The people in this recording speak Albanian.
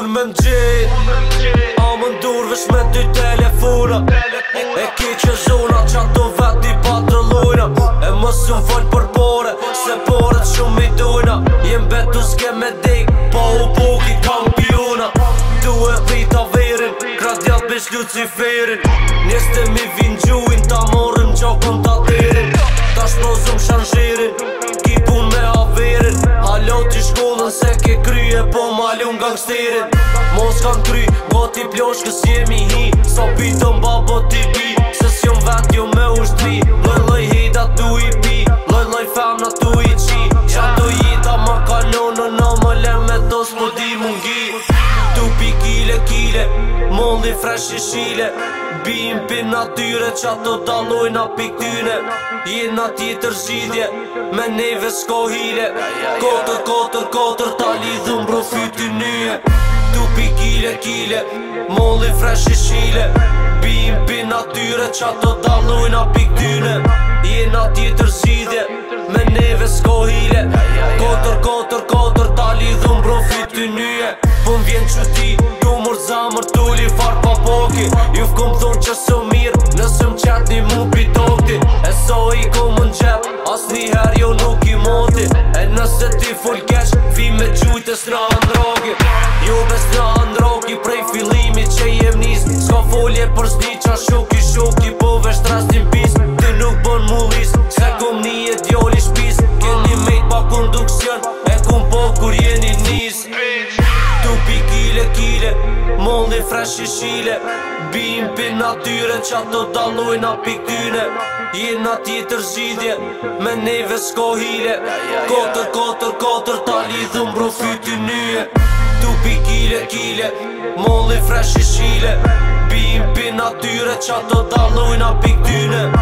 pun me më A më ndur vësh me ty telefona E ki që zhona që ato vet t'i lojna E më së më për pore, se pore të shumë i dojna Jem betu s'ke me dik, po u buki kampiona Tu e dhita verin, kratjat bish luciferin Njes të mi vinë gjuin, ta morën që kontaterin falun gangsterin Mos kan kry, gati plosh kës jemi hi Sa pitëm babo ti bi Se s'jom vend jo me ushtri Loj loj da tu i pi Loj loj femna tu i qi Qa do jita ma kalon në në më lem me to s'po di mungi Tu pi kile kile Molli fresh i shile Bim pi natyre Qa do daloj na piktyne Jena tjetër zhidje Me neve s'ko hile Kotër, kotër, kotër Ta lidhëm bro fyty nye Tupi kile, kile Molli fresh i shile Bim pi natyre Qa të dalojnë a pik dyne Jena tjetër zidhe Me neve s'ko hile Kotër, kotër, kotër Ta lidhëm bro fyty nye Pëm po vjen që ti Tu mërë zamër Tulli farë pa poki Ju këm thonë që së mirë Nësëm qëtë një mërë Te s'nra në ndroki Jube s'nra në Prej fillimit që jem nis S'ka folje për s'ni qa shuki fresh i shile Bim për natyre që ato daloj nga piktyne Jena tjetër zhidje, me neve s'ko hile Kotër, kotër, kotër, ta lidhëm bro fyti nye Tu pi kile, kile, molli fresh i shile Bim për natyre që ato daloj nga piktyne